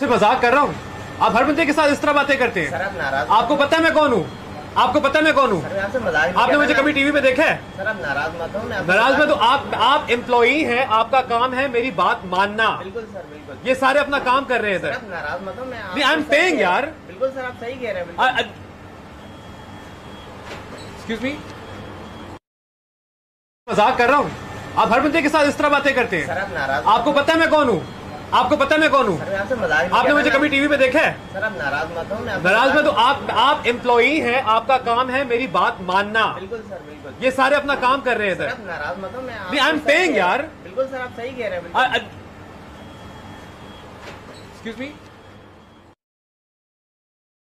से मज़ाक कर रहा हूँ। आप हर बंदे के साथ इस तरह बातें करते हैं। आप आपको पता है मैं कौन हूँ? आपको पता है मैं कौन हूँ? आपने मुझे कभी टीवी पे देखा है? सर आप नाराज़ मत हो मैं नाराज़ में तो आप आप एम्प्लॉई हैं आपका काम है मेरी बात मानना। बिल्कुल सर बिल्कुल। ये सारे अपना काम कर रहे हैं सर नाराज़ मत हो मैं कह रहा हूँ। यार। बिल्कुल सर आप सही कह रहे हैं एक्सक्यूज मी मज़ाक कर रहा हूँ। आप हर बंदे के साथ इस तरह बातें करते सर हैं आपको पता है मैं कौन हूँ? आपको पता है मैं कौन हूँ? आपने मुझे कभी टीवी पे देखा है? सर आप नाराज़ मत हो मैं नाराज़ मत तो आप आप एम्प्लॉई हैं आपका काम है मेरी बात मानना। बिल्कुल सर बिल्कुल। ये सारे अपना काम कर रहे हैं सर नाराज़ मत हो मैं नहीं, एम हूँ। यार। बिल्कुल सर आप सही कह रहे हैं एक्सक्यूज मी